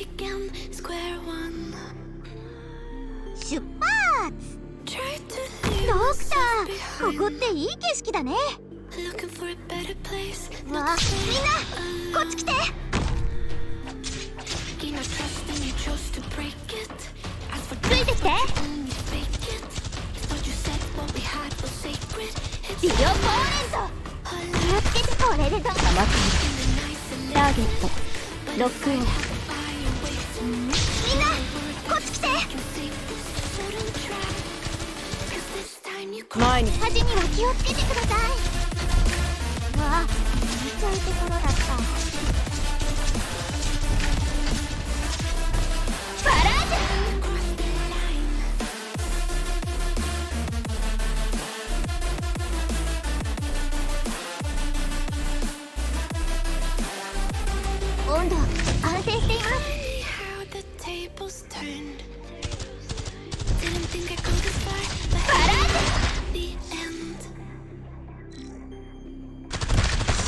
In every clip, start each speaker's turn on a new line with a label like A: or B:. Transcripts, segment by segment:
A: back again, square one.
B: 出発ドクターここ.っていい景色だね.わあみんなこっち来てついてきてビデオポーレント
C: ターゲットロックオン前に。
B: 端には気をつけてください。わあめっちゃいところだった。バラージ.ュ。温度安定しています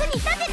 A: 可你三倍。